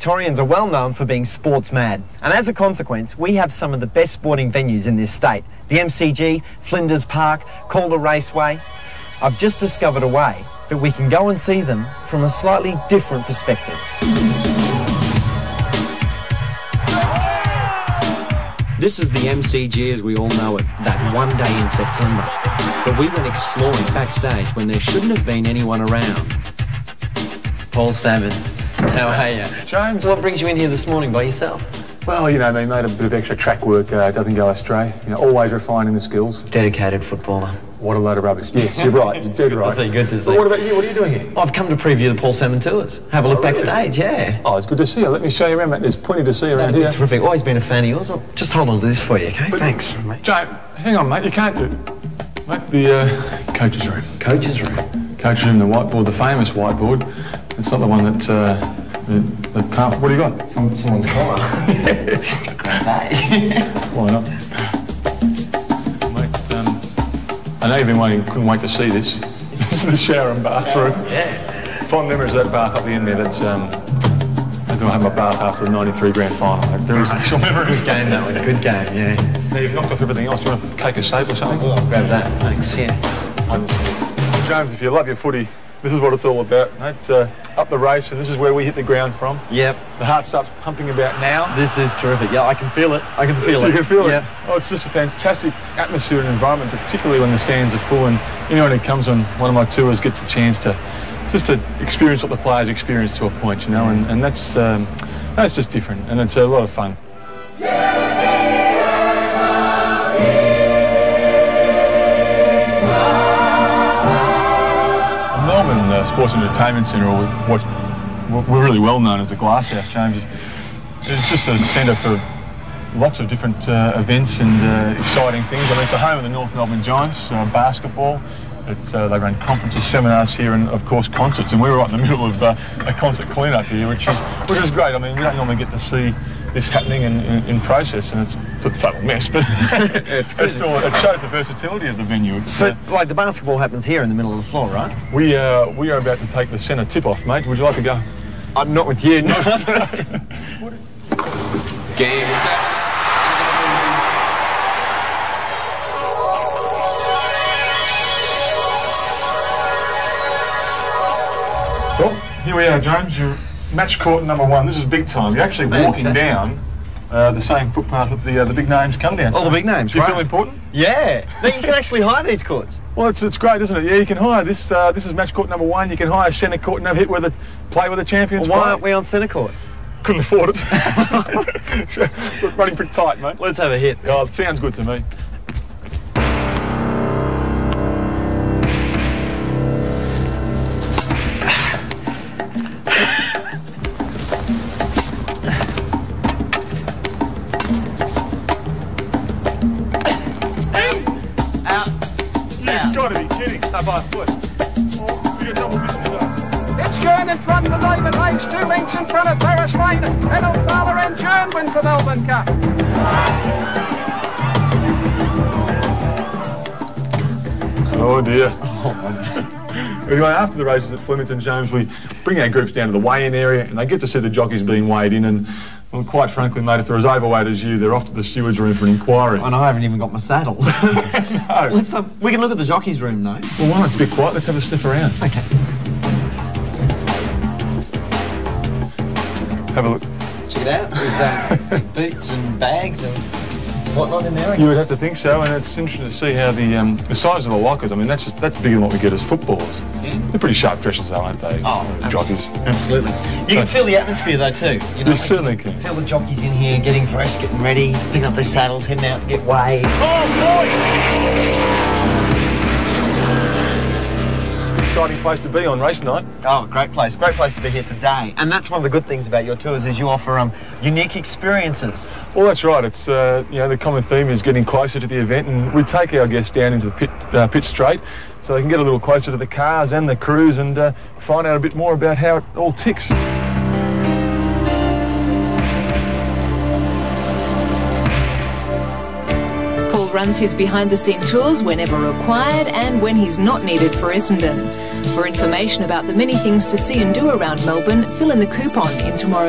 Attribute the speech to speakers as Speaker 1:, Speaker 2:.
Speaker 1: Victorians are well known for being sports mad, and as a consequence, we have some of the best sporting venues in this state. The MCG, Flinders Park, Calder Raceway. I've just discovered a way that we can go and see them from a slightly different perspective.
Speaker 2: This is the MCG as we all know it, that one day in September. But we went exploring backstage when there shouldn't have been anyone around.
Speaker 1: Paul Salmon, how are you?
Speaker 3: James.
Speaker 1: What brings you in here this morning by yourself?
Speaker 3: Well, you know me, made a bit of extra track work uh, doesn't go astray. You know, always refining the skills.
Speaker 1: Dedicated footballer.
Speaker 3: What a load of rubbish. Yes, you're right, you're dead right.
Speaker 1: to see, good to see.
Speaker 3: But what about you? What are you doing here?
Speaker 1: I've come to preview the Paul Salmon tours. Have a look
Speaker 3: Oh, really?
Speaker 1: backstage, yeah.
Speaker 3: Oh, it's good to see you. Let me show you around, mate. There's plenty to see around here.
Speaker 1: Terrific. Always been a fan of yours. I'll just hold on to this for you, okay? Thanks, mate.
Speaker 3: James, hang on, mate. You can't do Mate, the uh, coach's room.
Speaker 1: Coach's room.
Speaker 3: Coach's room, the whiteboard, the famous whiteboard. It's not the one that, uh, the, the car. What do you got?
Speaker 1: Some, someone's collar. hey.
Speaker 3: Why not? Mate, um, I know you've been waiting, couldn't wait to see this. this is the shower and bathroom.
Speaker 1: yeah.
Speaker 3: Fond memories of that bath up the end there. That's, um, I think I had my bath after the 93 grand final. Like, there is special memories.
Speaker 1: Good game, that one. Good game, yeah.
Speaker 3: Now you've knocked off everything else. Do you want a cake of shape or something?
Speaker 1: I'll grab that. Thanks, yeah.
Speaker 3: James, if you love your footy, this is what it's all about. Mate. Uh, up the race, and this is where we hit the ground from.
Speaker 1: Yep.
Speaker 3: The heart starts pumping about now.
Speaker 1: This is terrific. Yeah, I can feel it. I can feel it.
Speaker 3: You can feel it.
Speaker 1: Yep.
Speaker 3: Oh, it's just a fantastic atmosphere and environment, particularly when the stands are full. And anyone who comes on one of my tours gets a chance to just to experience what the players experience to a point, you know. And, and that's um, that's just different, and it's a lot of fun. The Sports and Entertainment Centre, or what's we're really well known as the Glass House, James, it's just a centre for lots of different uh, events and uh, exciting things. I mean, it's the home of the North Melbourne Giants, uh, basketball. Uh, they run conferences, seminars here, and of course concerts. And we're right in the middle of uh, a concert clean-up here, which is which is great. I mean, we don't normally get to see this happening in, in, in process, and it's, it's a total mess. But
Speaker 1: It's good,
Speaker 3: still, it shows the versatility of the venue. It's,
Speaker 1: So,
Speaker 3: uh,
Speaker 1: like, the basketball happens here in the middle of the floor, right?
Speaker 3: we uh, we are about to take the centre tip off, mate. Would you like to go?
Speaker 1: I'm not with you. No.
Speaker 4: Game set.
Speaker 3: Well, here we are, James. You're match court number one. This is big time. You're actually walking
Speaker 1: Fantastic.
Speaker 3: down uh, the same footpath that the uh, the big names come down.
Speaker 1: All the big names,
Speaker 3: Do you
Speaker 1: right.
Speaker 3: feel important?
Speaker 1: yeah. Now you can actually hire these courts.
Speaker 3: Well, it's, it's great, isn't it? Yeah, you can hire this. Uh, this is match court number one. You can hire centre court and have hit where the play where the champions
Speaker 1: Why
Speaker 3: play.
Speaker 1: aren't we on centre court?
Speaker 3: Couldn't afford it. We're running pretty tight, mate.
Speaker 1: Let's have a hit.
Speaker 3: Oh, it sounds good to me. Foot.
Speaker 5: It's Jeune in front of David Hayes, two lengths in front of Paris Lane, and O'Fowler and Jeune wins the Melbourne Cup.
Speaker 3: Oh dear. anyway, after the races at Flemington, James, we bring our groups down to the weigh-in area and they get to see the jockeys being weighed in and well, quite frankly, mate, if they're as overweight as you, they're off to the steward's room for an inquiry.
Speaker 1: And I haven't even got my saddle.
Speaker 3: No.
Speaker 1: Let's, um, we can look at the jockey's room, though.
Speaker 3: Well, why not? It's a bit quiet. Let's have a sniff around.
Speaker 1: Okay.
Speaker 3: Have a look.
Speaker 1: Check it out. There's um, boots and bags and whatnot in there.
Speaker 3: You would have to think so, and it's interesting to see how the um, the size of the lockers. I mean, that's just that's bigger than what we get as footballers. They're pretty sharp dressers, though, aren't they?
Speaker 1: Oh,
Speaker 3: jockeys.
Speaker 1: Absolutely. You can feel the atmosphere though too. You, know,
Speaker 3: You certainly can.
Speaker 1: Feel the jockeys in here getting dressed, getting ready, picking up their saddles, heading out to get weighed.
Speaker 3: Exciting place to be on race night.
Speaker 1: Oh, great place. Great place to be here today. And that's one of the good things about your tours is you offer um, unique experiences.
Speaker 3: Well, that's right. It's uh, you know the common theme is getting closer to the event, and we take our guests down into the pit uh, pit straight, so they can get a little closer to the cars and the crews, and uh, find out a bit more about how it all ticks.
Speaker 6: Runs his behind the scene tours whenever required and when he's not needed for Essendon. For information about the many things to see and do around Melbourne, fill in the coupon in tomorrow's